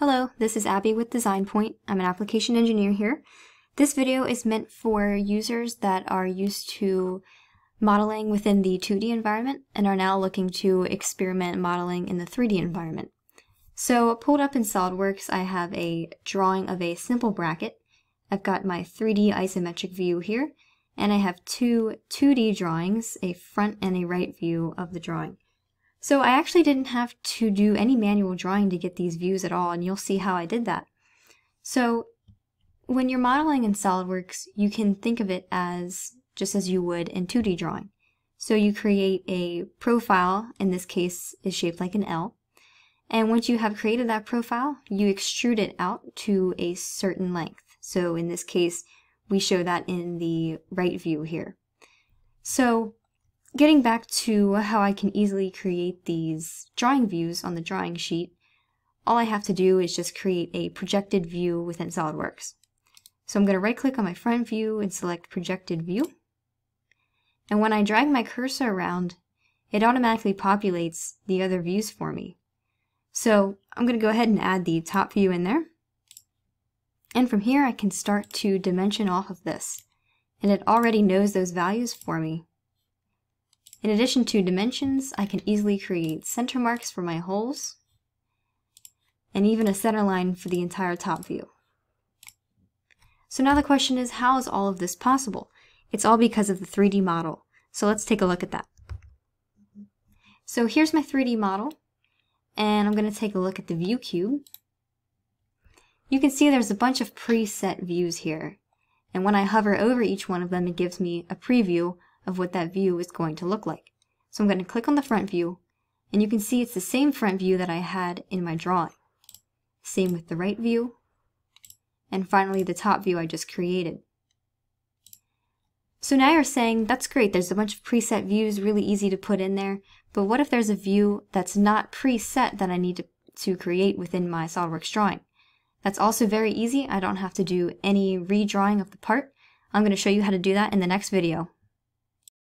Hello, this is Abby with DesignPoint. I'm an application engineer here. This video is meant for users that are used to modeling within the 2D environment and are now looking to experiment modeling in the 3D environment. So pulled up in SOLIDWORKS, I have a drawing of a simple bracket. I've got my 3D isometric view here, and I have two 2D drawings, a front and a right view of the drawing. So I actually didn't have to do any manual drawing to get these views at all, and you'll see how I did that. So when you're modeling in SOLIDWORKS, you can think of it as just as you would in 2D drawing. So you create a profile, in this case is shaped like an L, and once you have created that profile, you extrude it out to a certain length. So in this case, we show that in the right view here. So Getting back to how I can easily create these drawing views on the drawing sheet, all I have to do is just create a projected view within SOLIDWORKS. So I'm going to right click on my front view and select projected view. And when I drag my cursor around, it automatically populates the other views for me. So I'm going to go ahead and add the top view in there. And from here I can start to dimension off of this. And it already knows those values for me. In addition to dimensions, I can easily create center marks for my holes, and even a center line for the entire top view. So now the question is, how is all of this possible? It's all because of the 3D model. So let's take a look at that. So here's my 3D model, and I'm going to take a look at the view cube. You can see there's a bunch of preset views here, and when I hover over each one of them, it gives me a preview of what that view is going to look like. So I'm going to click on the front view, and you can see it's the same front view that I had in my drawing. Same with the right view, and finally the top view I just created. So now you're saying, that's great, there's a bunch of preset views, really easy to put in there, but what if there's a view that's not preset that I need to, to create within my SOLIDWORKS drawing? That's also very easy, I don't have to do any redrawing of the part. I'm going to show you how to do that in the next video.